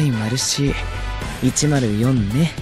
はいマルシー104ね。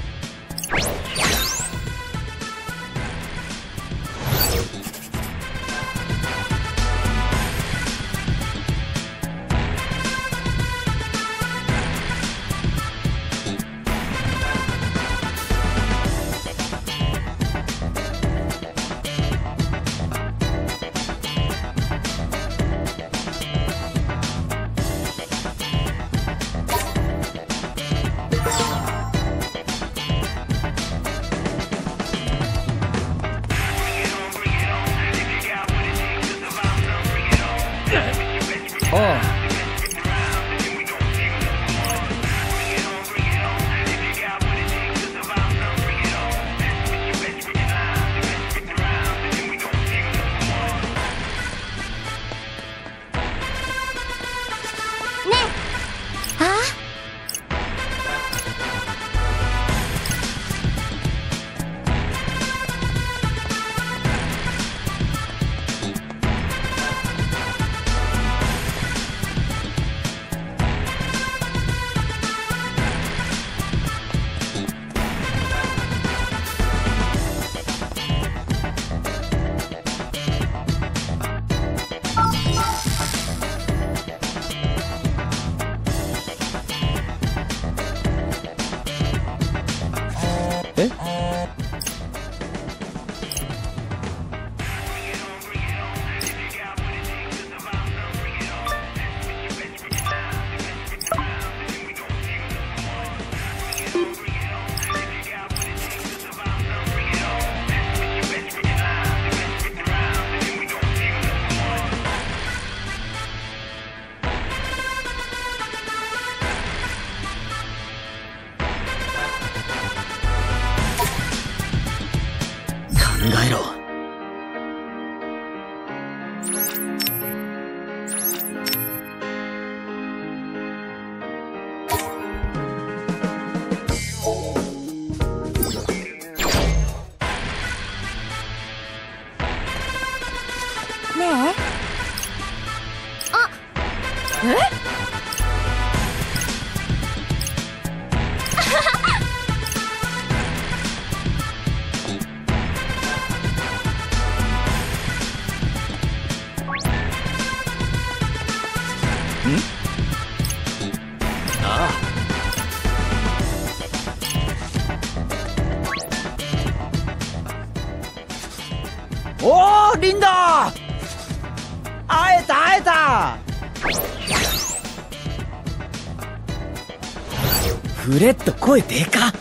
フレッド声でか。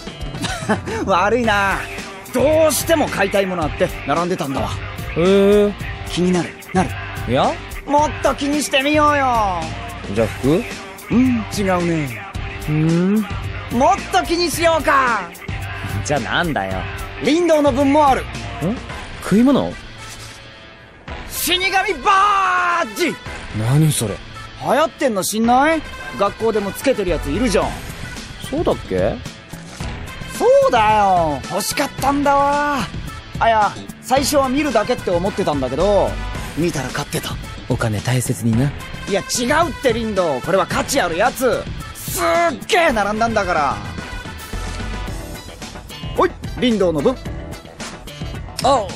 悪いな。どうしても買いたいものあって並んでたんだわ。へえ。気になる。なる。いや？もっと気にしてみようよ。じゃあ服？うん違うね。ふん？もっと気にしようか。じゃあなんだよ。林道の分もある。ん？食い物？死神バージ。何それ？流行ってんの知んない？学校でもつけてるやついるじゃんそうだっけ？そうだよ。欲しかったんだわ。あいや最初は見るだけって思ってたんだけど見たら買ってた。お金大切にな。いや違うってリンド。これは価値あるやつ。すっげえ並んだんだから。おいリンドウの分。あ。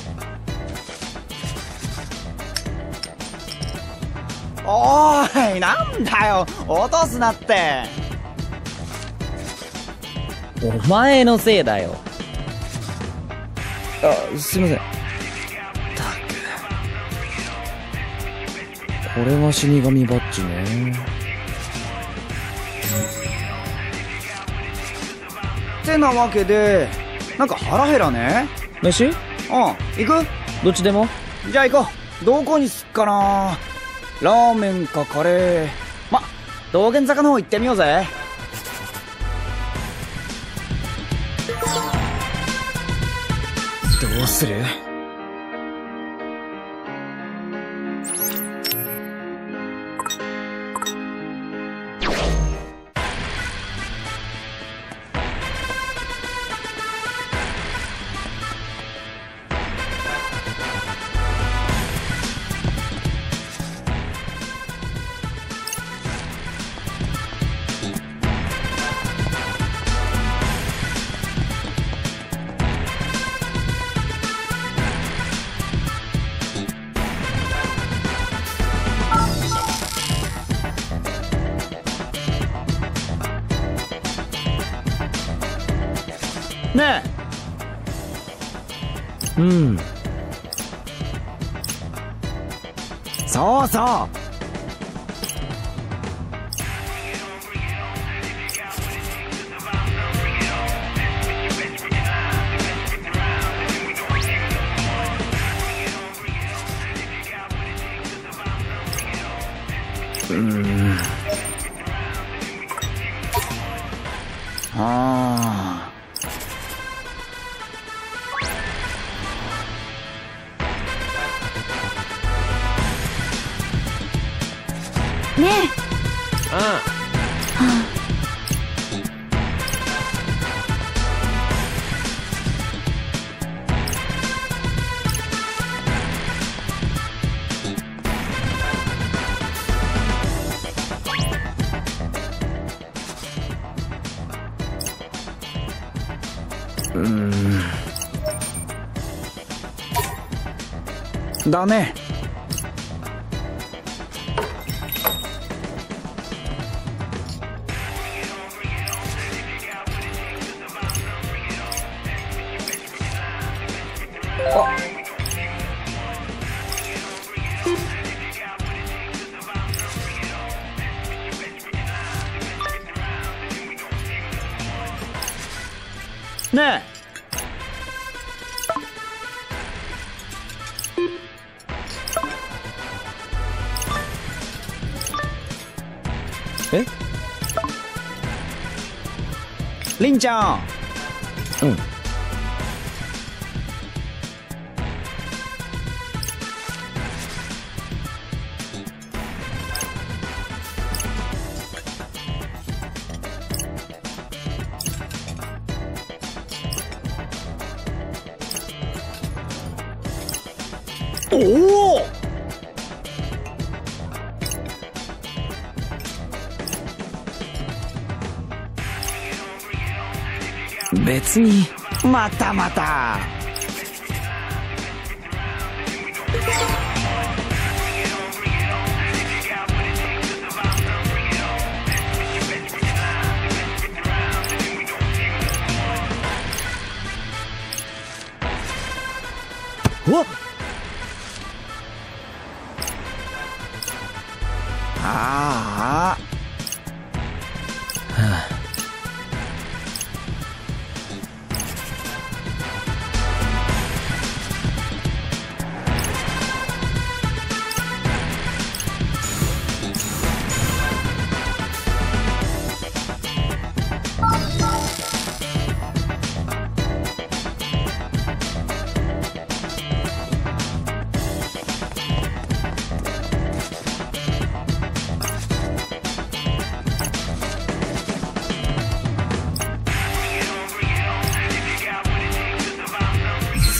おーいなんだよ。落とすなってお前のせいだよ。あすいません。たく。これが死神バッジね。ってなわけでなんか腹減らね？飯？うん。行く？どっちでも？じゃあ行こう。どこにすっかなラーメンかカレー。ま道玄坂の方行ってみようぜするえうん。だね。え？えりんちゃんうんまたまた。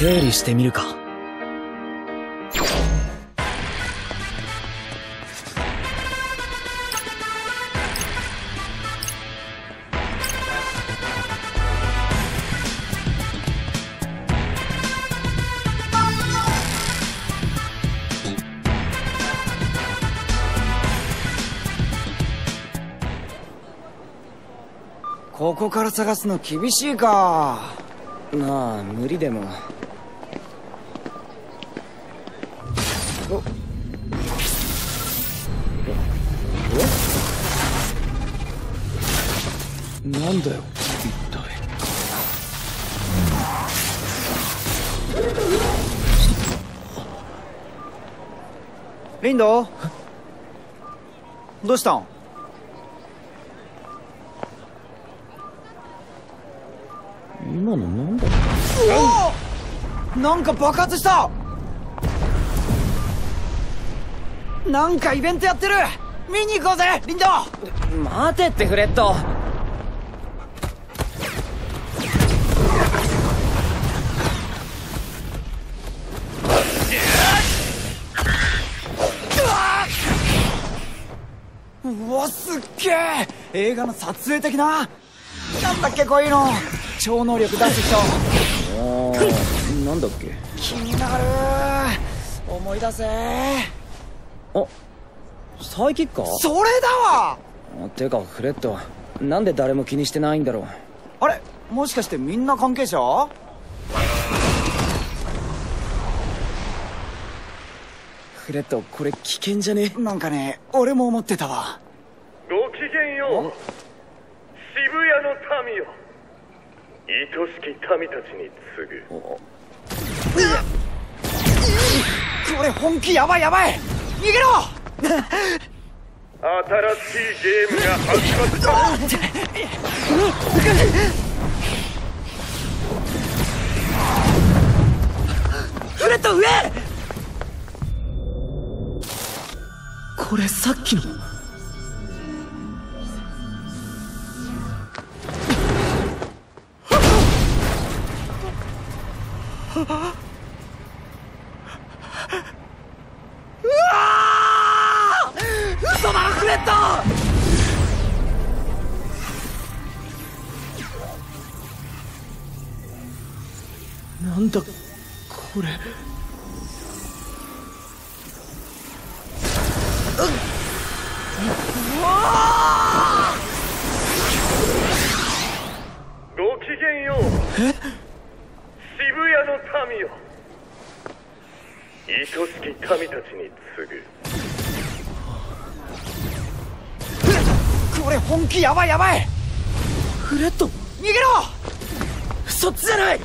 整理してみるか。ここから探すの厳しいか。まあ無理でも。お。っ何リンド？どうしたん？なんか爆発した！なんかイベントやってる。見に行こうぜリンド。待てってフレッド。うわすっげえ。映画の撮影的な。なんだっけこういうの。超能力出す人。あーなんだっけ？気になる。思い出せあサイキッカー？それだわ！あてかフレッドなんで誰も気にしてないんだろう。あれ？もしかしてみんな関係者？フレッドこれ危険じゃね？なんかね俺も思ってたわ。ごきげんよう。渋谷の民よ愛しき民たちに次ぐ。これ本気やばいやばい逃げろ 新しいゲームが始まったフレット上!これさっきのなんだこれ。ごきげんよう。渋谷の民よ。愛しき民たちに次ぐ。これ本気？やばい？やばい？フレッド逃げろ！そっちじゃない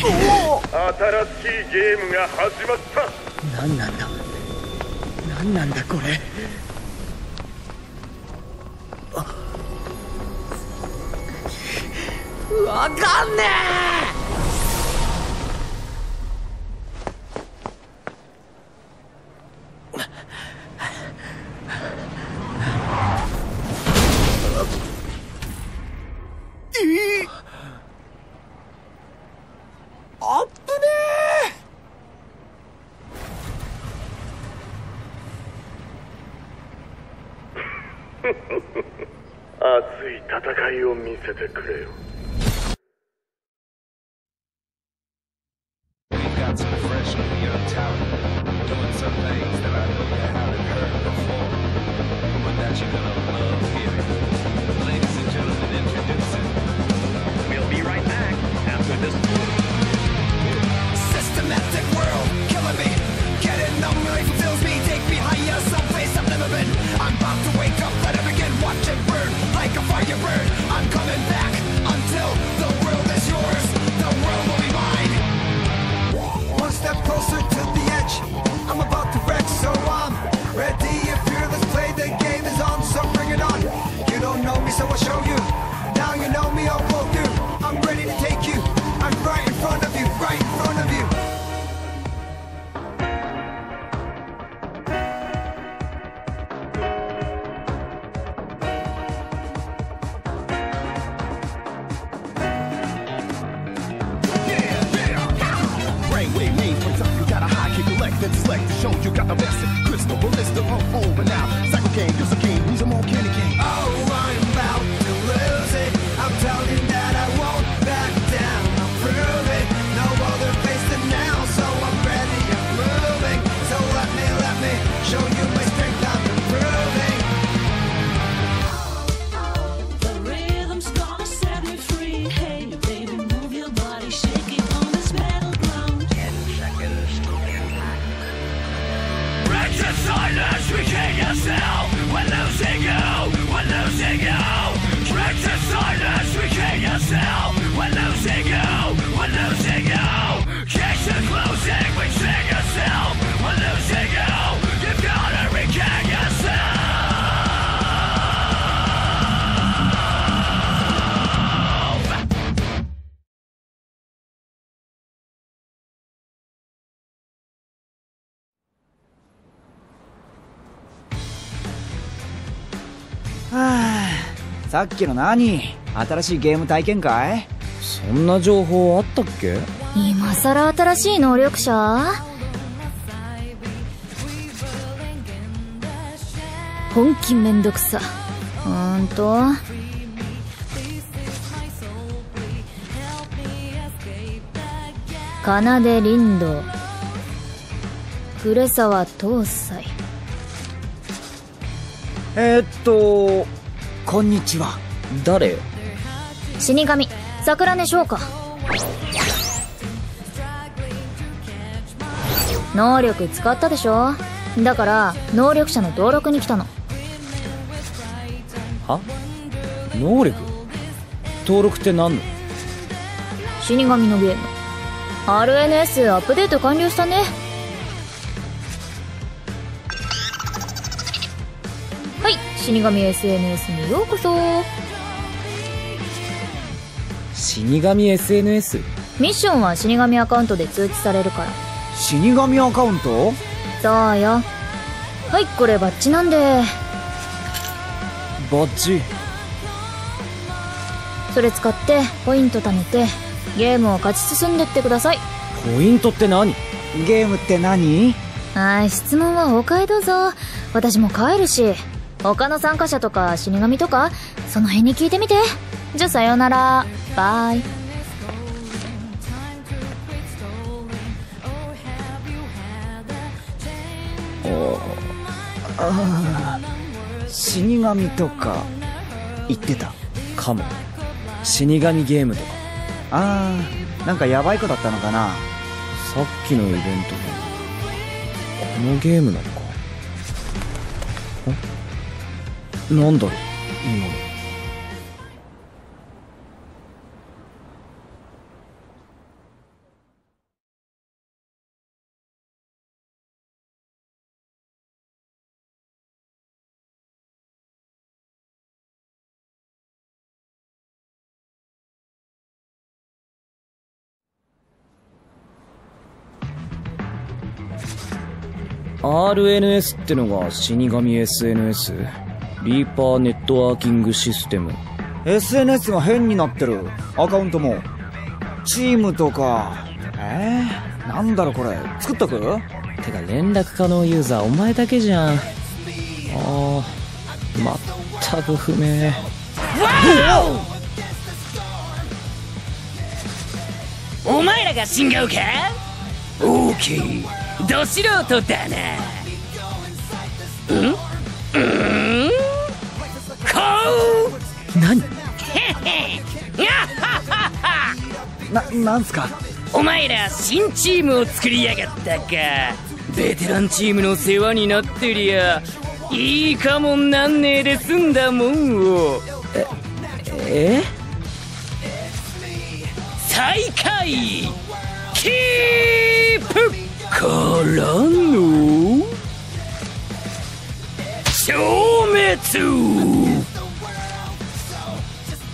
新しいゲームが始まった。何なんだ？何なんだこれ？わかんねえ！reflect to show you got the message. Crystal ballista. silence we king yourself. We're losing you, we're losing you. Trick to silence we king yourself. We're losing you. さっきの何？新しいゲーム体験会？そんな情報あったっけ？今さら新しい能力者？本気めんどくさ。うーんと？奏で林道呉沢東西。えー、っとこんにちは。誰？死神。桜根翔か能力使ったでしょ？だから能力者の登録に来たの。は？能力？登録って何の？死神のゲーム。RNS アップデート完了したねはい死神 SNS にようこそ。死神 SNS? ミッションは死神アカウントで通知されるから。死神アカウント？そうよ。はいこれバッチなんで。バッジそれ使ってポイント貯めてゲームを勝ち進んでってください。ポイントって何？ゲームって何？はい質問はお変えどうぞ。私も帰るし他の参加者とか死神とかその辺に聞いてみて。じゃあさようなら。バイ。死神とか言ってたかも。死神ゲームとか。あーなんかヤバい子だったのかな。さっきのイベントこのゲームなのかなんだろう。今の。RNS ってのが死神 SNS リーパーネットワーキングシステム。SNS が変になってる。アカウントも。チームとか。えー、なんだろこれ。作っとく？てか連絡可能ユーザーお前だけじゃん。ああ全く不明。お前らが新顔か？オーケーど素人だな。うんうん？ななんすか？お前ら新チームを作りやがったか。ベテランチームの世話になってりゃいいかもなんねえで済んだもんを。え最下位キープ。からの。消滅。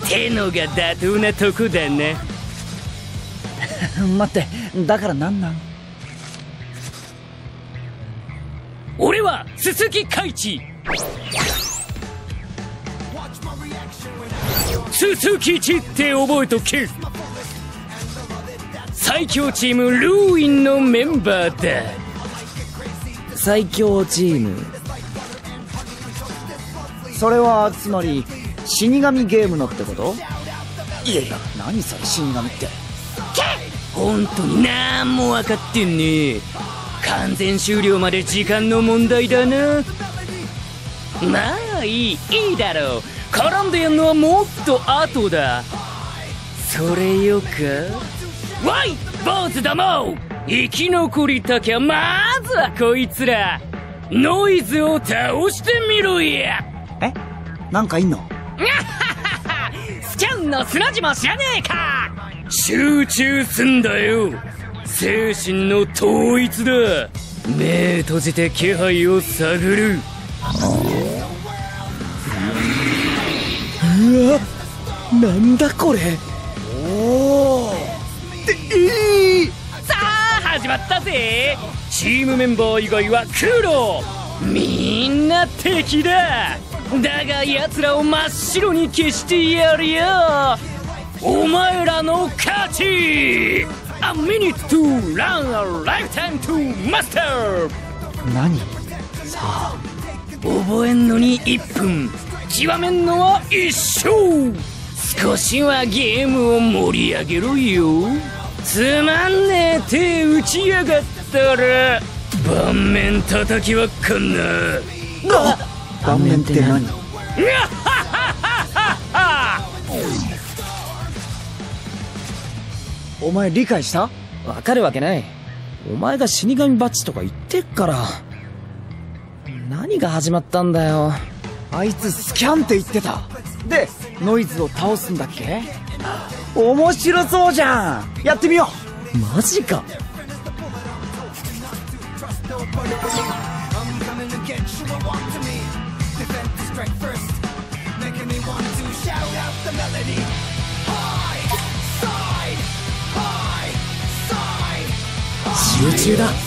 てのが妥当なとこだな 待ってだからなんなん？俺は鈴木海一鈴木一って覚えとけ。最強チームルーインのメンバーだ最強チーム。それはつまり死神ゲームのってこと？いやいや。何それ死神って本当になんも分かってんねえ。完全終了まで時間の問題だな。まあいいいいだろう。絡んでやんのはもっと後だ。それよか。わい坊主ども！生き残りたきゃまずはこいつら。ノイズを倒してみろや。え？なんかいんの？スキャンの砂地も知らねえか集中すんだよ。精神の統一だ。目閉じて気配を探る。なんだこれ。さあ始まったぜ。チームメンバー以外はクロみんな敵だ。だが奴らを真っ白に消してやりゃお前らの勝ち。A minute to run a lifetime to master. 何？さあ覚えんのに1分。極めんのは一生。少しはゲームを盛り上げろよ。つまんねえ手打ちやがったら盤面叩きはっかんな顔面って何？お前理解した？わかるわけない。お前が死神バッジとか言ってっから。何が始まったんだよ。あいつスキャンって言ってた。でノイズを倒すんだっけ？面白そうじゃん。やってみよう。マジか。夢中だ。